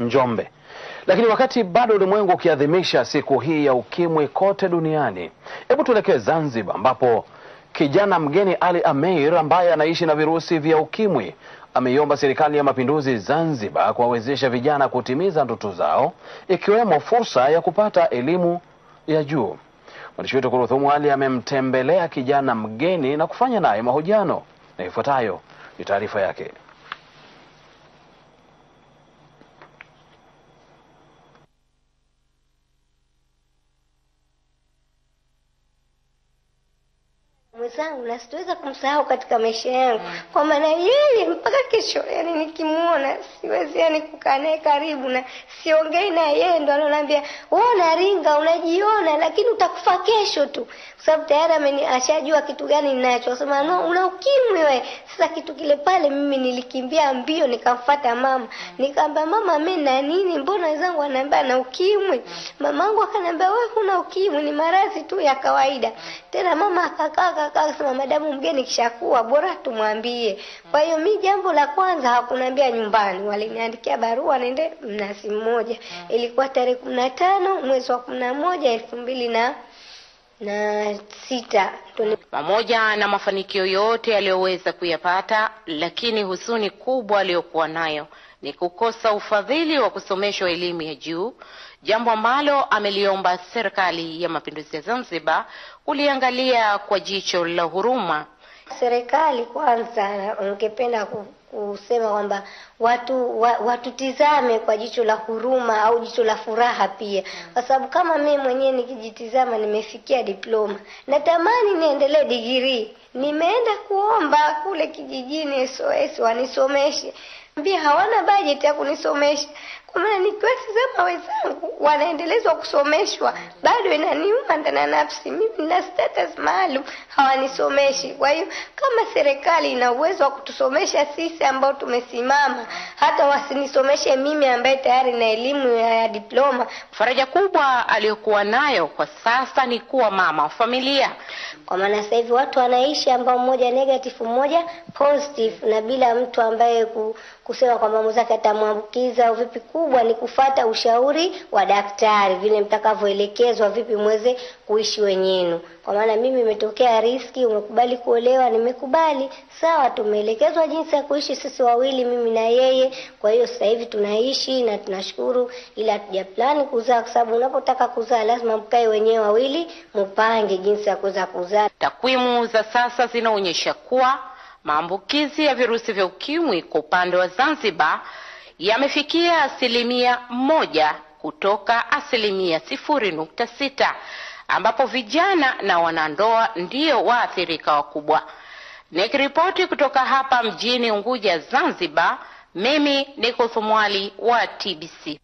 Njombe. Lakini wakati bado ulimwengu ukiadhimisha siku hii ya ukimwi kote duniani, hebu tuelekee Zanzibar ambapo kijana mgeni Ali Ameir ambaye anaishi na virusi vya ukimwi ameiomba serikali ya mapinduzi Zanzibar kuwawezesha vijana kutimiza ndoto zao ikiwemo fursa ya kupata elimu ya juu. Mwandishi wetu Kuruthumu Ali amemtembelea kijana mgeni na kufanya naye mahojiano, na ifuatayo ni taarifa yake. Mwenzangu na sitaweza kumsahau katika maisha yangu kwa maana yeye mpaka kesho yani nikimuona siwezi yani kukaa naye karibu na siongei na yeye ndo ananiambia wewe unaringa unajiona lakini utakufa kesho tu kwa sababu tayari ameni ashajua kitu gani ninacho sema no una ukimwi wewe sasa kitu kile pale mimi nilikimbia mbio nikamfuata mama nikamwambia mama mimi na nini mbona wenzangu wananiambia na ukimwi mamangu akaniambia wewe huna ukimwi ni maradhi tu ya kawaida tena mama akakaa akasema madamu mgeni kishakuwa bora tumwambie. Kwa hiyo mi jambo la kwanza hakuniambia nyumbani waliniandikia barua nende mnasi mmoja. Ilikuwa tarehe kumi na tano mwezi wa kumi na moja elfu mbili na na sita. Pamoja na mafanikio yote aliyoweza kuyapata, lakini huzuni kubwa aliyokuwa nayo ni kukosa ufadhili wa kusomeshwa elimu ya juu, jambo ambalo ameliomba serikali ya mapinduzi ya Zanzibar kuliangalia kwa jicho la huruma. Serikali kwanza, ungependa kusema kwamba watu wa, watutizame kwa jicho la huruma au jicho la furaha pia, kwa sababu kama mimi mwenyewe nikijitizama, nimefikia diploma, natamani niendelee digirii. Nimeenda kuomba kule kijijini SOS wanisomeshe, mbia hawana bajeti ya kunisomesha kwa maana nikiwatizama wenzangu wanaendelezwa kusomeshwa, bado inaniuma ndani ya nafsi. Mimi nina status maalum, hawanisomeshi. Kwa hiyo kama serikali ina uwezo wa kutusomesha sisi ambao tumesimama, hata wasinisomeshe mimi ambaye tayari na elimu ya diploma. Faraja kubwa aliyokuwa nayo kwa sasa ni kuwa mama wa familia, kwa maana sasa hivi watu wanaishi ambao mmoja negative, mmoja positive, na bila mtu ambaye ku, kusema kwamba mwenzake atamwambukiza au vipi. Kubwa ni kufata ushauri wa daktari, vile mtakavyoelekezwa, vipi mweze kuishi wenyenu. Kwa maana mimi imetokea riski, umekubali kuolewa, nimekubali, sawa, tumeelekezwa jinsi ya kuishi sisi wawili, mimi na yeye. Kwa hiyo sasa hivi tunaishi na tunashukuru, ila hatuja plani kuzaa, kwa sababu unapotaka kuzaa lazima mkae wenyewe wawili, mpange jinsi ya kuweza kuzaa. Takwimu za sasa zinaonyesha kuwa maambukizi ya virusi vya ukimwi kwa upande wa Zanzibar yamefikia asilimia moja kutoka asilimia sifuri nukta sita ambapo vijana na wanandoa ndio waathirika wakubwa. Nikiripoti kutoka hapa mjini Unguja, Zanzibar, mimi ni Kuthumwali wa TBC.